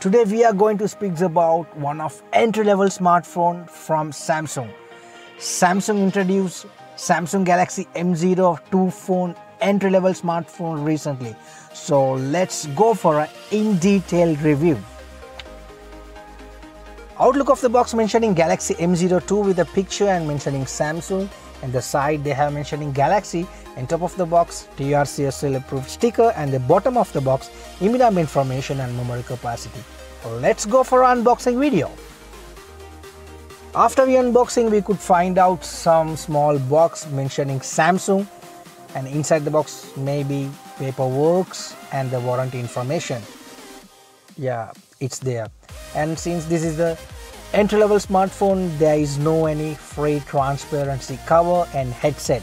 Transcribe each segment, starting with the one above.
Today we are going to speak about one of entry-level smartphone from Samsung. Samsung introduced Samsung Galaxy M02 phone entry-level smartphone recently. So let's go for an in-detail review. Outlook of the box mentioning Galaxy M02 with a picture and mentioning Samsung and the side they have mentioning Galaxy and top of the box TRCSL approved sticker and the bottom of the box IMEDAM information and memory capacity. Let's go for unboxing video. After the unboxing we could find out some small box mentioning Samsung and inside the box maybe paperwork and the warranty information. Yeah, it's there. And since this is the entry level smartphone there is no any free transparency cover and headset.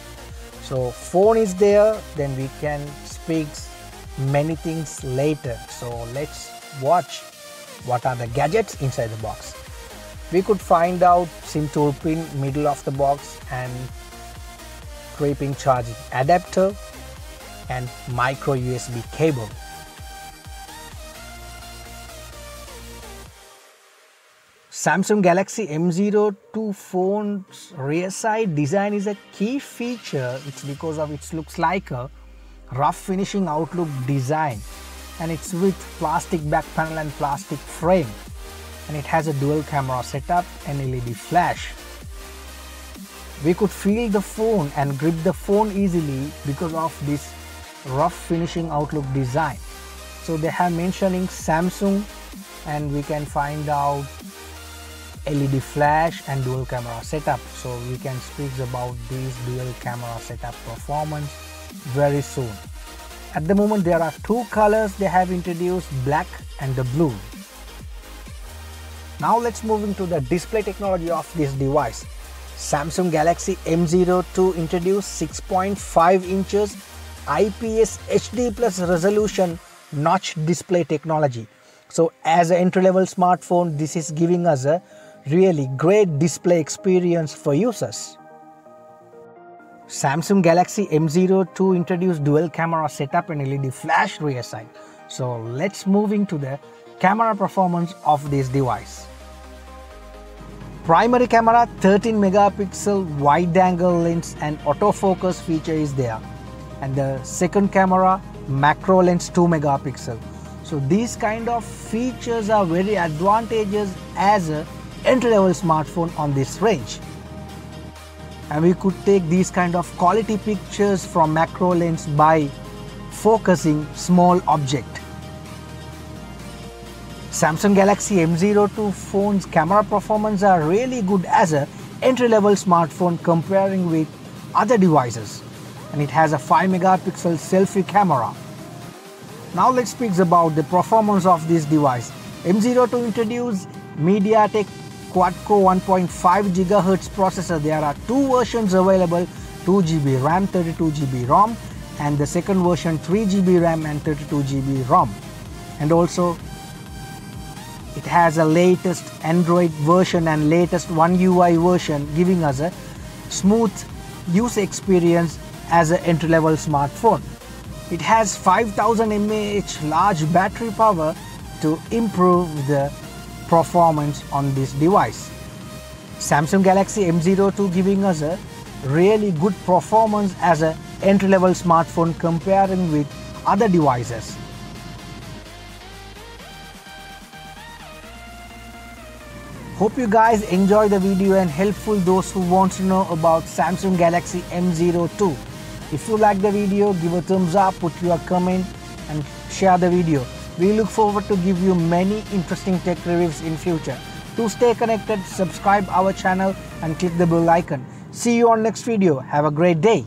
So phone is there then we can speak many things later. So let's watch what are the gadgets inside the box. We could find out sim tool pin middle of the box and tripping charging adapter and micro usb cable Samsung Galaxy M02 phone's rear side design is a key feature. It's because of it looks like a rough finishing outlook design and it's with plastic back panel and plastic frame and it has a dual camera setup and LED flash. We could feel the phone and grip the phone easily because of this rough finishing outlook design. So they have mentioning Samsung and we can find out LED flash and dual camera setup so we can speak about this dual camera setup performance very soon. At the moment there are two colors they have introduced black and the blue. Now let's move into the display technology of this device. Samsung Galaxy M02 introduced 6.5 inches IPS HD plus resolution notch display technology. So as an entry level smartphone this is giving us a really great display experience for users. Samsung Galaxy M02 introduced dual camera setup and LED flash rear side. So let's move into the camera performance of this device. Primary camera 13 megapixel wide angle lens and autofocus feature is there. And the second camera macro lens 2 megapixel. So these kind of features are very advantageous as a entry-level smartphone on this range. And we could take these kind of quality pictures from macro lens by focusing small object. Samsung Galaxy M02 phone's camera performance are really good as a entry-level smartphone comparing with other devices and it has a 5 megapixel selfie camera. Now let's speak about the performance of this device. M02 introduced MediaTek quad-core 1.5 GHz processor. There are two versions available 2 GB RAM, 32 GB ROM and the second version 3 GB RAM and 32 GB ROM. And also it has a latest Android version and latest One UI version giving us a smooth use experience as an entry-level smartphone. It has 5000 mAh large battery power to improve the performance on this device. Samsung Galaxy M02 giving us a really good performance as an entry-level smartphone comparing with other devices. Hope you guys enjoy the video and helpful those who want to know about Samsung Galaxy M02. If you like the video, give a thumbs up, put your comment and share the video. We look forward to give you many interesting tech reviews in future. To stay connected, subscribe our channel and click the bell icon. See you on next video. Have a great day.